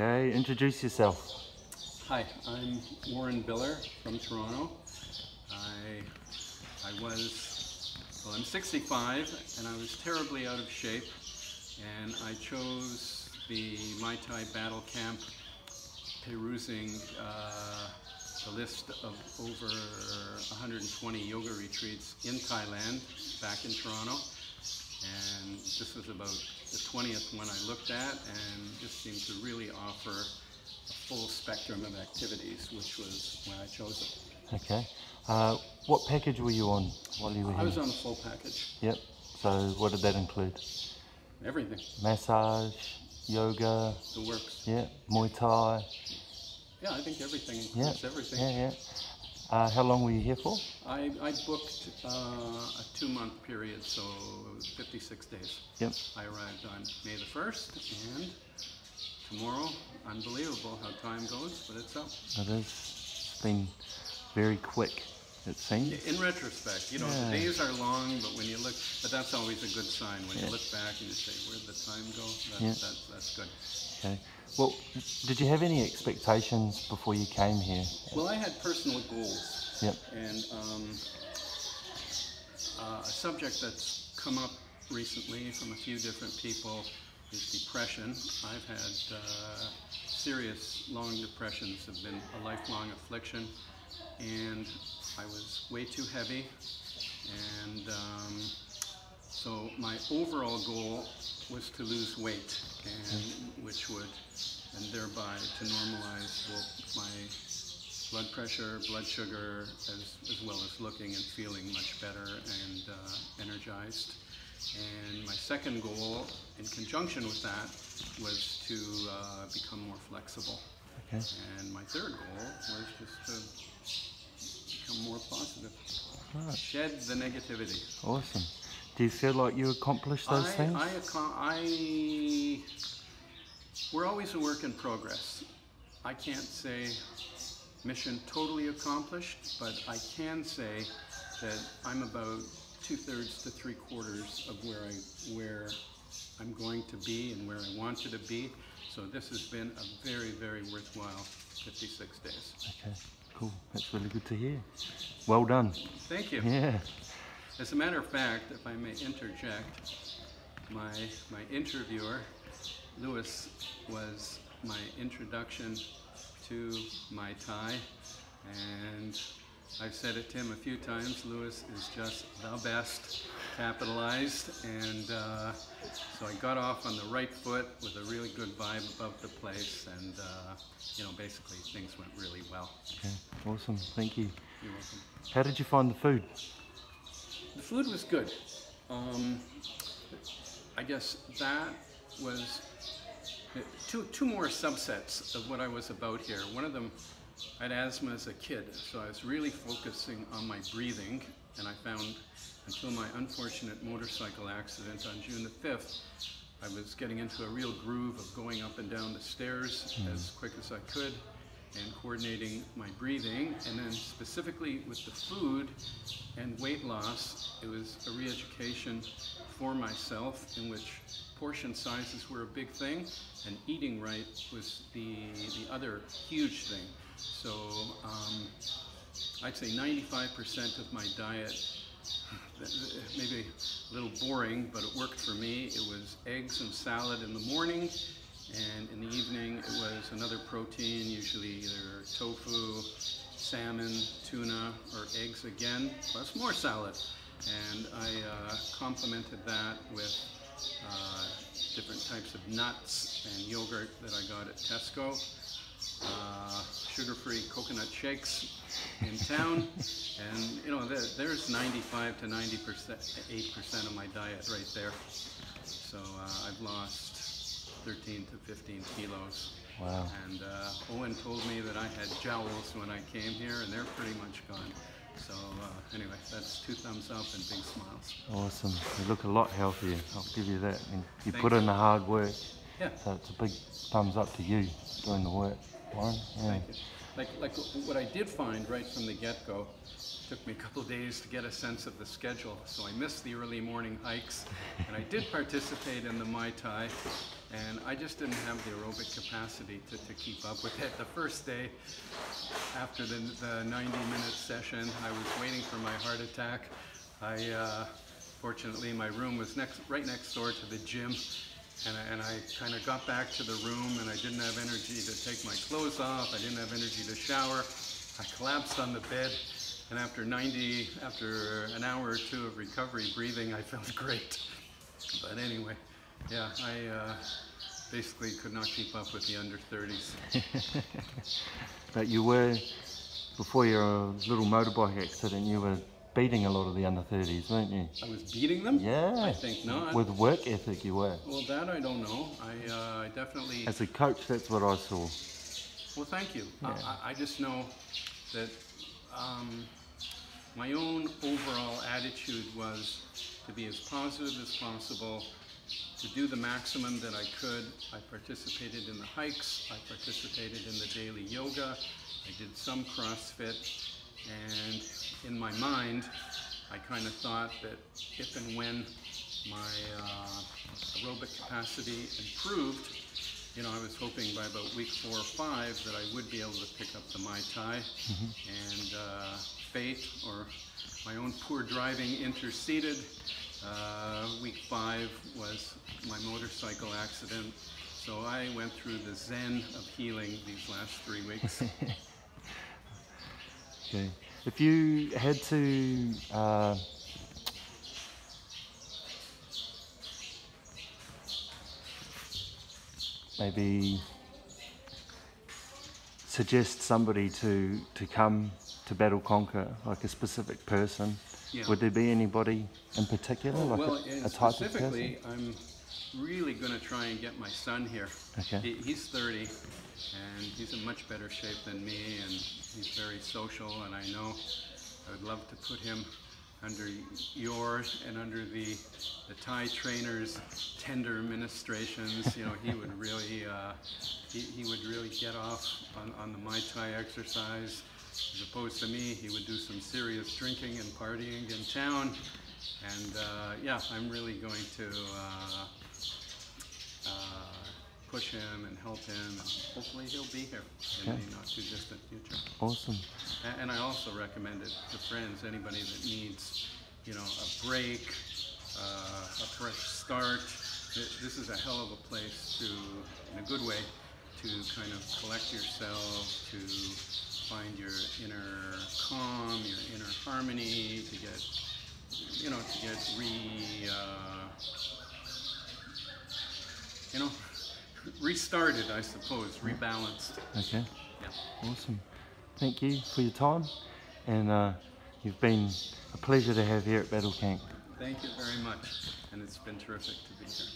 Okay, introduce yourself. Hi, I'm Warren Biller from Toronto. I, I was, well, I'm 65 and I was terribly out of shape and I chose the Muay Thai Battle Camp perusing uh, the list of over 120 yoga retreats in Thailand, back in Toronto. And this was about the 20th one I looked at and just seemed to really offer a full spectrum of activities, which was why I chose it. Okay. Uh, what package were you on while you were here? I was on the full package, Yep. So what did that include? everything, Massage, yoga, the works. yeah, Muay Thai. Yeah, I think everything Yeah. includes everything. Yeah, yeah. Uh, how long were you here for? I, I booked uh, a two month period, so 56 days. Yep. I arrived on May the 1st, and tomorrow, unbelievable how time goes, but it's up. It is. It's been very quick, it seems. In retrospect, you know, Yeah. the days are long, but when you look, but that's always a good sign. When Yeah. you look back and you say, where did the time go? That's, Yeah. that's, that's good. Okay. Well, did you have any expectations before you came here? Well, I had personal goals. Yep. And um, uh, a subject that's come up recently from a few different people is depression. I've had uh, serious long depressions have been a lifelong affliction, and I was way too heavy, and um, so my overall goal was to lose weight, and which would, and thereby to normalize both my blood pressure, blood sugar, as, as well as looking and feeling much better and uh, energized. And my second goal, in conjunction with that, was to uh, become more flexible. Okay. And my third goal was just to become more positive, Right. shed the negativity. Awesome. Do you feel like you accomplished those I, things? I, I, we're always a work in progress. I can't say mission totally accomplished, but I can say that I'm about two thirds to three quarters of where I where I'm going to be and where I wanted to be. So this has been a very, very worthwhile 56 days. Okay, cool. That's really good to hear. Well done. Thank you. Yeah. As a matter of fact, if I may interject, my, my interviewer, Lewis, was my introduction to Muay Thai, and I've said it to him a few times, Lewis is just the best, capitalized, and uh, so I got off on the right foot with a really good vibe about the place, and uh, you know, basically things went really well. Okay, awesome. Thank you. You're welcome. How did you find the food? The food was good. Um, I guess that was two, two more subsets of what I was about here. One of them, I had asthma as a kid, so I was really focusing on my breathing, and I found until my unfortunate motorcycle accident on June the 5th, I was getting into a real groove of going up and down the stairs hmm. as quick as I could and coordinating my breathing. And then specifically with the food and weight loss, it was a re-education for myself in which portion sizes were a big thing and eating right was the, the other huge thing. So um, I'd say 95% of my diet maybe a little boring, but it worked for me. It was eggs and salad in the morning, and in the evening it was another protein, usually either tofu, salmon, tuna, or eggs again, plus more salad. And I uh, complemented that with uh, different types of nuts and yogurt that I got at Tesco uh, sugar-free coconut shakes in town, and you know there, there's 95 to 90 percent, 8 percent of my diet right there. So uh, I've lost 13 to 15 kilos. Wow. And uh, Owen told me that I had jowls when I came here, and they're pretty much gone. So uh, anyway, that's two thumbs up and big smiles. Awesome. You look a lot healthier. I'll give you that. And you Thank put you. in the hard work. Yeah. So it's a big thumbs up to you doing the work. Thank you. Like, like what I did find right from the get-go, took me a couple days to get a sense of the schedule. So I missed the early morning hikes, and I did participate in the Muay Thai, and I just didn't have the aerobic capacity to, to keep up with it. The first day, after the, the 90-minute session, I was waiting for my heart attack. I, uh, fortunately, my room was next, right next door to the gym, and I, and I kind of got back to the room and I didn't have energy to take my clothes off. I didn't have energy to shower. I collapsed on the bed and after 90, after an hour or two of recovery breathing, I felt great. But anyway, yeah, I uh, basically could not keep up with the under 30s. But you were, before your little motorbike accident, you were beating a lot of the under 30s, weren't you? I was beating them? Yeah. I think not. With work ethic, you were. well, that I don't know. I, uh, I definitely. As a coach, that's what I saw. Well, thank you. I- Yeah. I, I just know that um, my own overall attitude was to be as positive as possible, to do the maximum that I could. I participated in the hikes, I participated in the daily yoga, I did some CrossFit, and in my mind, I kind of thought that if and when my uh, aerobic capacity improved, you know, I was hoping by about week four or five that I would be able to pick up the Muay Thai. And uh, fate or my own poor driving interceded. Uh, week five was my motorcycle accident. So I went through the zen of healing these last three weeks. Okay. If you had to uh, maybe suggest somebody to, to come to Battle Conquer, like a specific person, Yeah. would there be anybody in particular, Oh, like well, a, a type of specifically, person? I'm really going to try and get my son here. Okay. He, he's 30, and he's in much better shape than me, and he's very social, and I know I would love to put him under yours and under the the Thai trainers' tender ministrations, You know, he would really uh, he, he would really get off on, on the Muay Thai exercise. As opposed to me, he would do some serious drinking and partying in town. And uh, yeah, I'm really going to uh, uh, push him and help him, and hopefully he'll be here in Okay. the not too distant future. Awesome. A- And I also recommend it to friends, anybody that needs, you know, a break, uh, a fresh start. This is a hell of a place to, in a good way, to kind of collect yourself, to find your inner calm, your inner harmony, to get, you know, to get re, uh, you know, restarted, I suppose, rebalanced. Okay. Yeah. Awesome. Thank you for your time, and uh, you've been a pleasure to have here at Battle Camp. Thank you very much, and it's been terrific to be here.